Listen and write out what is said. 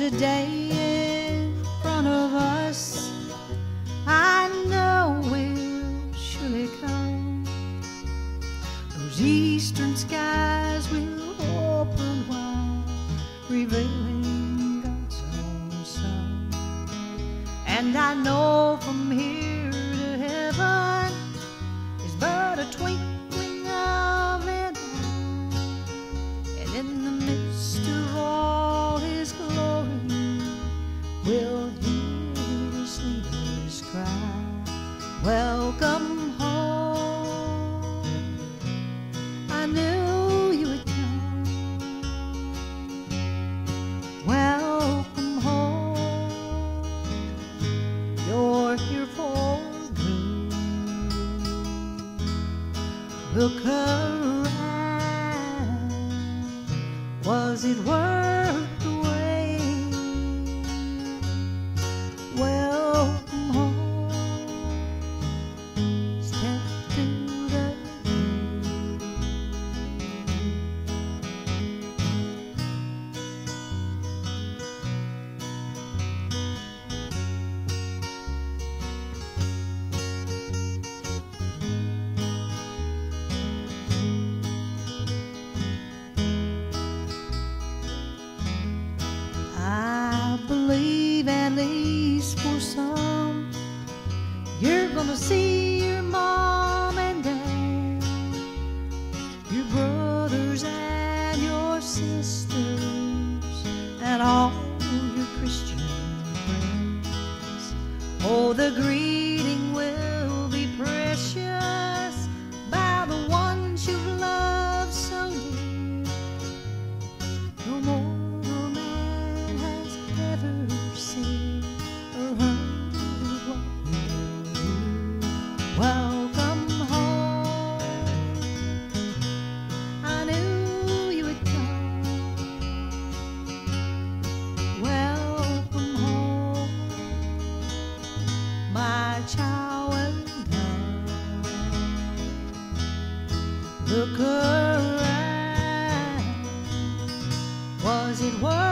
a day in front of us I know will surely come. Those eastern skies will open wide, revealing God's own Son. And I know from here "Welcome home." I knew you would come. Welcome home. You're here for good. Look around. Was it worth gonna see your mom and dad, your brothers and your sisters, and all your Christian friends. Oh, the greeting child. Look around. Was it worth